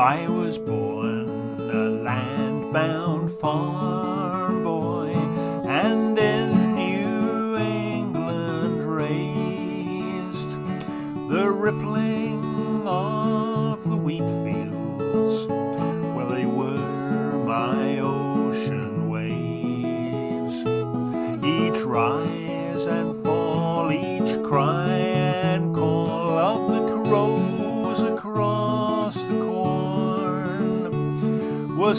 I was born a land-bound farm boy and in New England raised. The rippling of the wheat fields, well, they were my ocean waves. Each rise and fall, each cry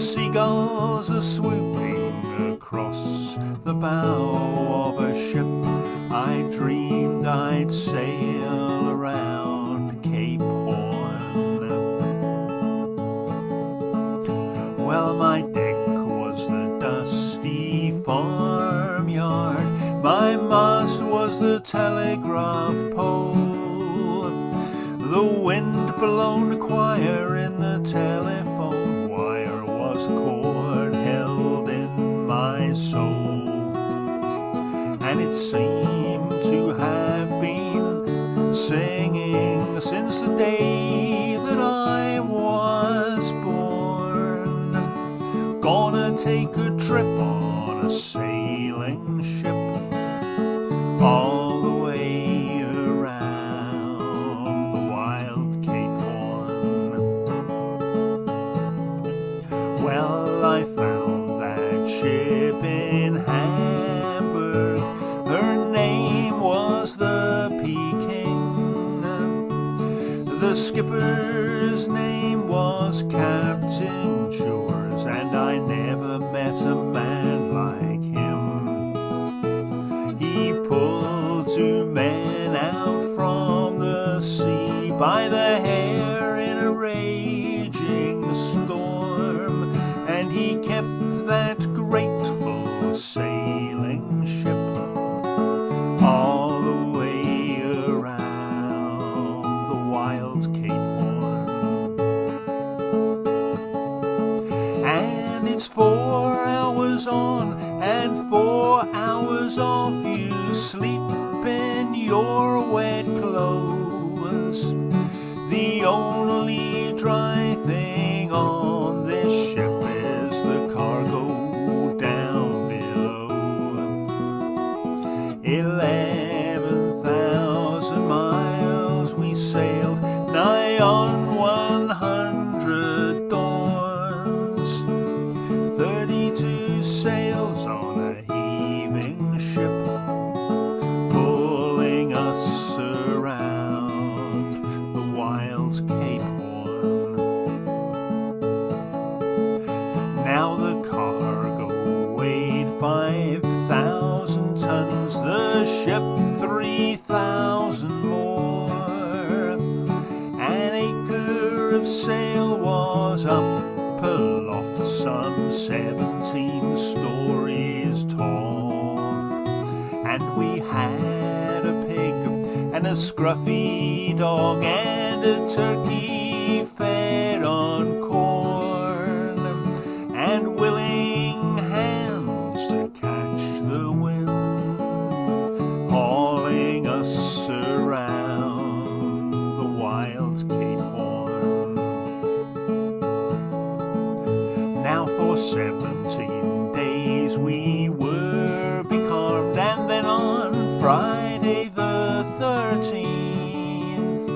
seagulls are swooping across the bow of a ship. I dreamed I'd sail around Cape Horn. Well, my deck was the dusty farmyard. My mast was the telegraph pole. The wind blown choir it seemed to have been singing since the day that I was born. Gonna take a trip on a sailing ship all The skipper's name was Captain Jures, and I never met a man like him. He pulled two men out from the sea by the hair in a raging storm, and he kept that it's four hours on and four hours off. You sleep in your wet clothes. The only dry seventeen stories tall. And we had a pig and a scruffy dog and a turkey fed seventeen days we were becalmed, and then on Friday the thirteenth,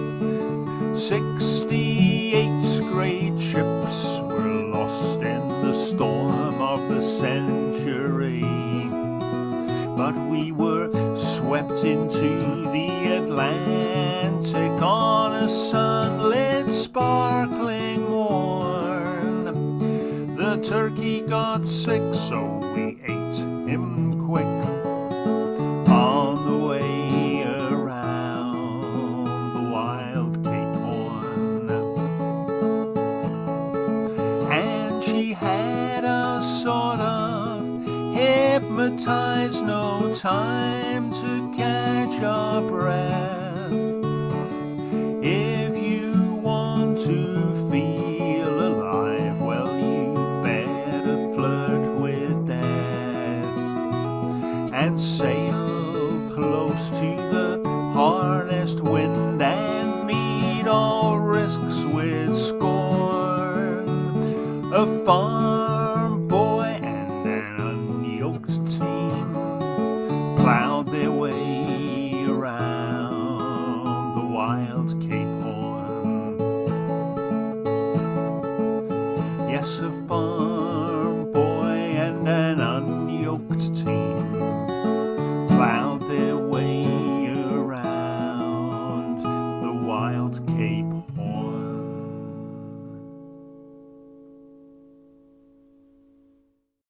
sixty-eight great ships were lost in the storm of the century. But we were swept into the Atlantic on a sunlit, sparkling turkey got sick, so we ate him quick on the way around the wild Cape Horn. And she had us sort of hypnotized, no time to catch our breath. and sail close to the harnessed wind and meet all risks with scorn. A fine.